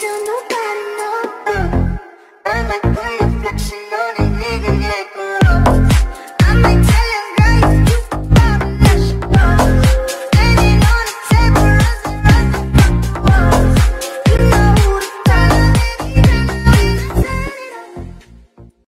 don't know